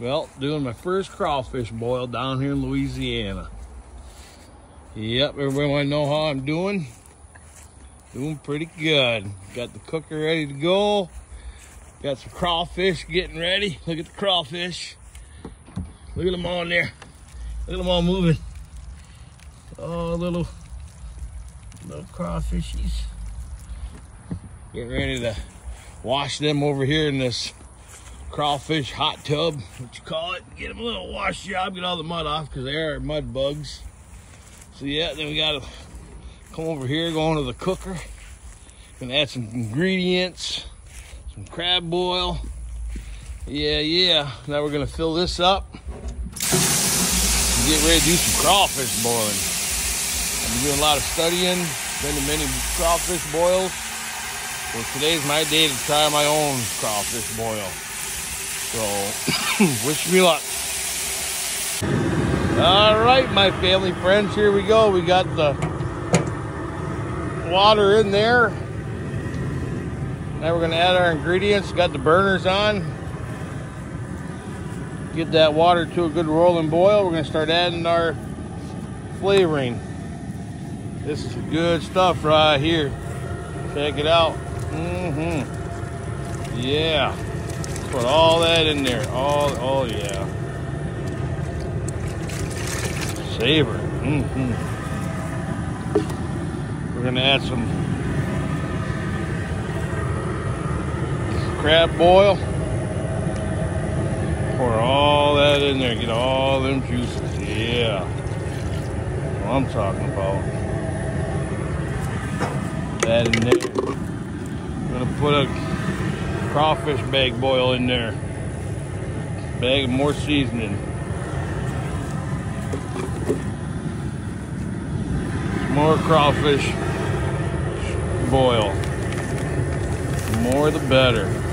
Well, doing my first crawfish boil down here in Louisiana. Yep, everybody want to know how I'm doing? Doing pretty good. Got the cooker ready to go. Got some crawfish getting ready. Look at the crawfish. Look at them all there. Look at them all moving. Oh, little, little crawfishies. Getting ready to wash them over here in this crawfish hot tub, what you call it. Get them a little wash job, get all the mud off because they are mud bugs. So yeah, then we gotta come over here, go into the cooker. Gonna add some ingredients, some crab boil. Yeah, yeah. Now we're gonna fill this up. And get ready to do some crawfish boiling. I've been doing a lot of studying, been to many crawfish boils. So today's my day to try my own crawfish boil. So wish me luck. All right, my family friends, here we go. We got the water in there. Now we're gonna add our ingredients. Got the burners on. Get that water to a good rolling boil. We're gonna start adding our flavoring. This is good stuff right here. Check it out. Mm-hmm. Yeah. Put all that in there. All, oh yeah. Savor. Mm-hmm. We're gonna add some crab boil. Pour all that in there. Get all them juices. Yeah. What I'm talking about. That in there. I'm gonna put a crawfish bag boil in there. Bag of more seasoning. More crawfish boil. More the better.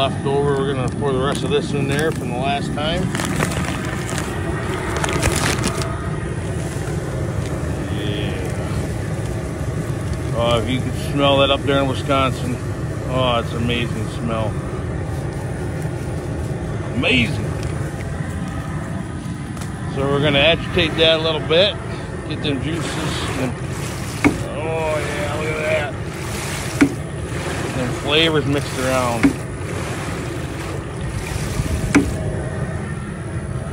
Left over. We're gonna pour the rest of this in there from the last time. Yeah. Oh, if you could smell that up there in Wisconsin. Oh, it's amazing smell. Amazing. So we're gonna agitate that a little bit. Get them juices. And, oh yeah, look at that. Them flavors mixed around.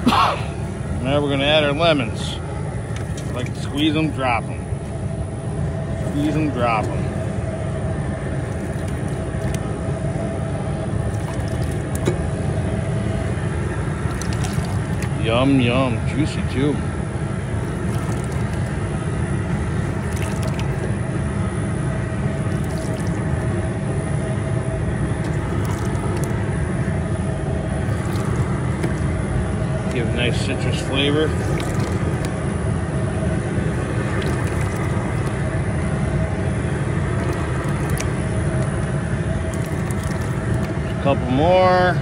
Now we're gonna add our lemons. I like squeeze them, drop them. Squeeze them, drop them. Yum, yum, juicy too. Nice citrus flavor. A couple more.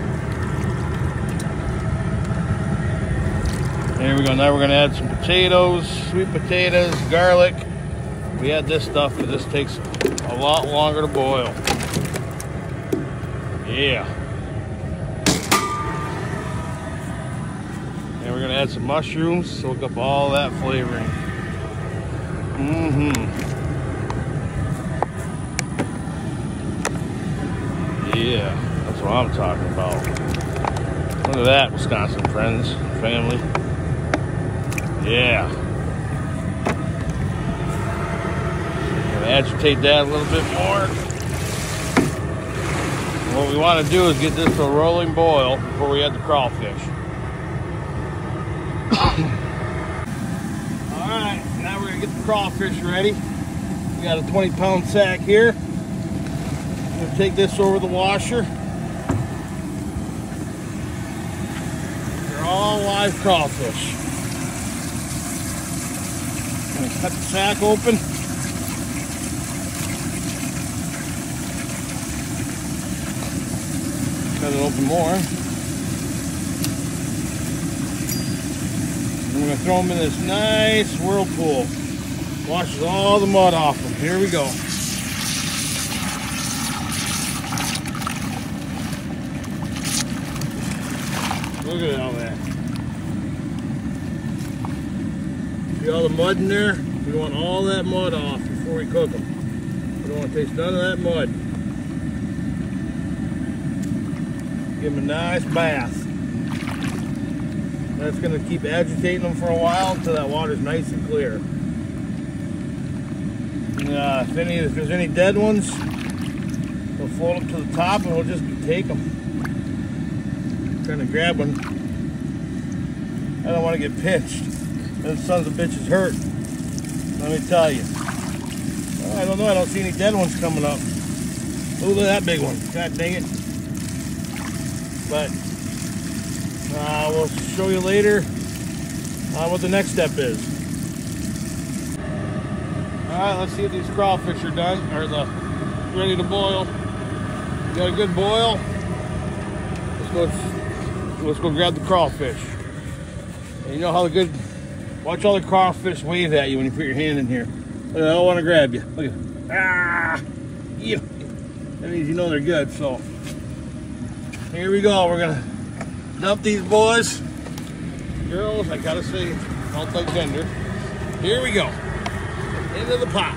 Here we go. Now we're going to add some potatoes, sweet potatoes, garlic. We add this stuff because this takes a lot longer to boil. Yeah. We're to add some mushrooms, soak up all that flavoring. Mm-hmm. Yeah, that's what I'm talking about. Look at that, Wisconsin friends, family. Yeah. Gonna agitate that a little bit more. What we want to do is get this to a rolling boil before we add the crawfish. Alright, now we're gonna get the crawfish ready. We got a 20 pound sack here. I'm gonna take this over the washer. They're all live crawfish. Gonna cut the sack open. Cut it open more. Gonna throw them in this nice whirlpool. Washes all the mud off them. Here we go. Look at all that. See all the mud in there? We want all that mud off before we cook them. We don't want to taste none of that mud. Give them a nice bath. That's going to keep agitating them for a while until that water's nice and clear. Uh, if any, if there's any dead ones, we'll float them to the top and we'll just take them. Trying to grab one. I don't want to get pinched. Those sons of bitches hurt. Let me tell you. Oh, I don't know. I don't see any dead ones coming up. Ooh, look at that big one. God dang it. But uh, we'll show you later uh, what the next step is. All right, let's see if these crawfish are done, or the ready to boil. got a good boil. Let's go, let's go grab the crawfish. And you know how the good, watch all the crawfish wave at you when you put your hand in here. Look, I don't want to grab you. Look at Ah! Yeah. That means you know they're good, so. Here we go. We're gonna dump these boys. Girls, I gotta say, multi-gender. Here we go into the pot.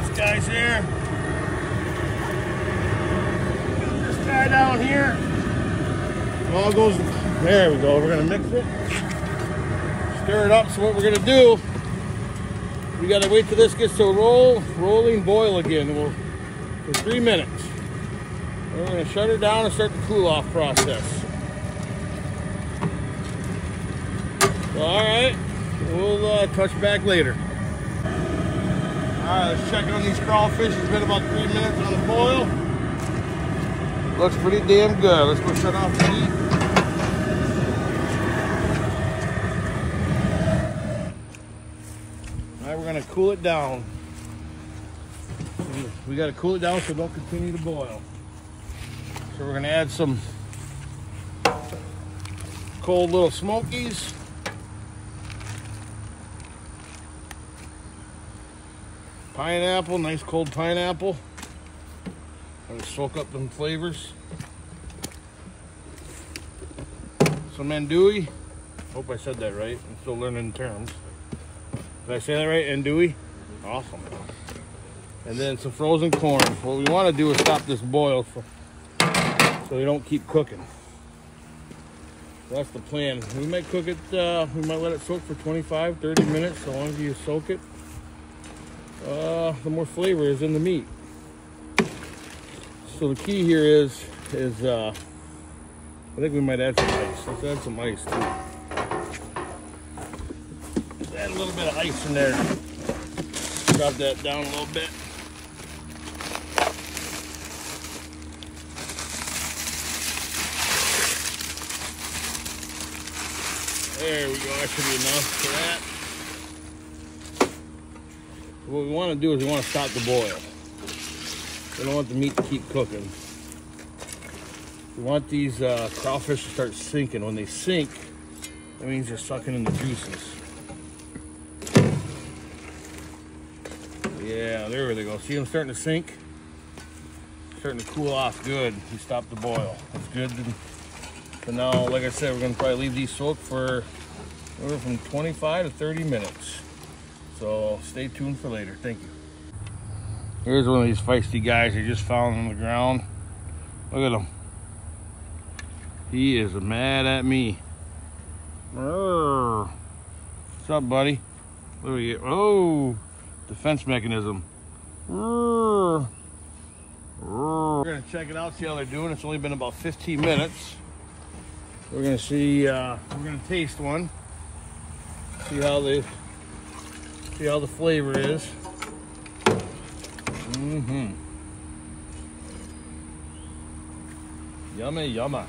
This guy's here. This guy down here. All goes, there we go. We're gonna mix it. Stir it up. So what we're gonna do, we gotta wait till this gets to a roll, rolling boil again. We'll, for three minutes. We're to shut her down and start the cool off process. All right, we'll uh, touch back later. All right, let's check on these crawfish. It's been about three minutes on the boil. Looks pretty damn good. Let's go shut off the heat. Cool it down. We gotta cool it down so it don't continue to boil. So we're gonna add some cold little smokies. Pineapple, nice cold pineapple. Gonna soak up them flavors. Some andouille. Hope I said that right. I'm still learning terms. Did I say that right? Andouille? Awesome. And then some frozen corn. What we want to do is stop this boil for so they don't keep cooking. That's the plan. We might cook it, uh, we might let it soak for 25, 30 minutes, so long as you soak it. Uh, the more flavor is in the meat. So the key here is, is uh, I think we might add some ice. Let's add some ice too. Little bit of ice in there. Drop that down a little bit. There we go, that should be enough for that. What we want to do is we want to stop the boil. We don't want the meat to keep cooking. We want these uh, crawfish to start sinking. When they sink, that means they're sucking in the juices. Yeah, there they go. See them starting to sink? Starting to cool off good. We stopped the boil. That's good. So now, like I said, we're gonna probably leave these soak for anywhere from 25 to 30 minutes. So stay tuned for later. Thank you. Here's one of these feisty guys I just found on the ground. Look at him. He is mad at me. What's up, buddy? What we get? Oh, defense mechanism. We're gonna check it out, see how they're doing. It's only been about 15 minutes. We're gonna see, uh, we're gonna taste one. See how the, see how the flavor is. Mm-hmm. Yummy, yummy.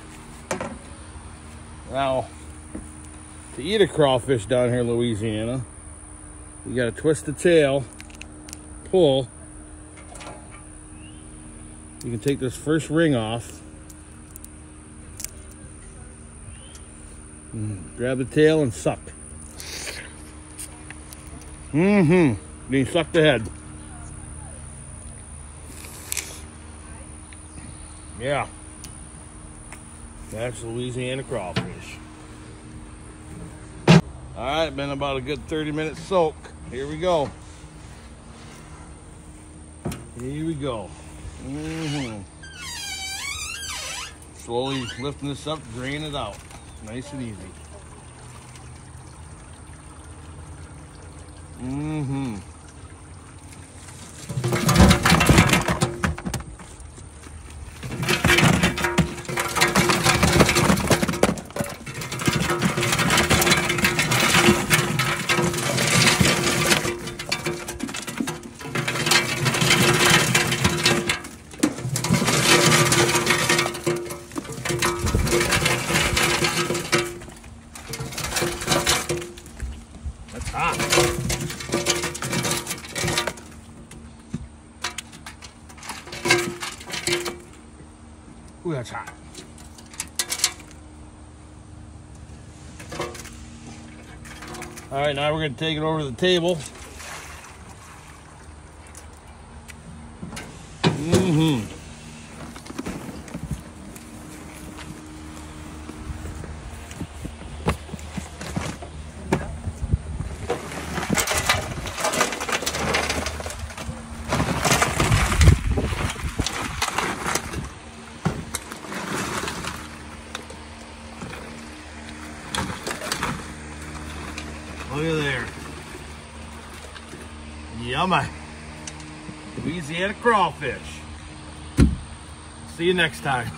Now, to eat a crawfish down here in Louisiana, you gotta twist the tail, pull, You can take this first ring off. Mm, grab the tail and suck. Mm-hmm. Then you suck the head. Yeah. That's Louisiana crawfish. All right, been about a good 30 minute soak. Here we go. Here we go. Mm-hmm. Slowly lifting this up, drain it out. Nice and easy. Mm-hmm. All right, now we're gonna take it over to the table. Mm-hmm. Look at there. Yummy. Louisiana crawfish. See you next time.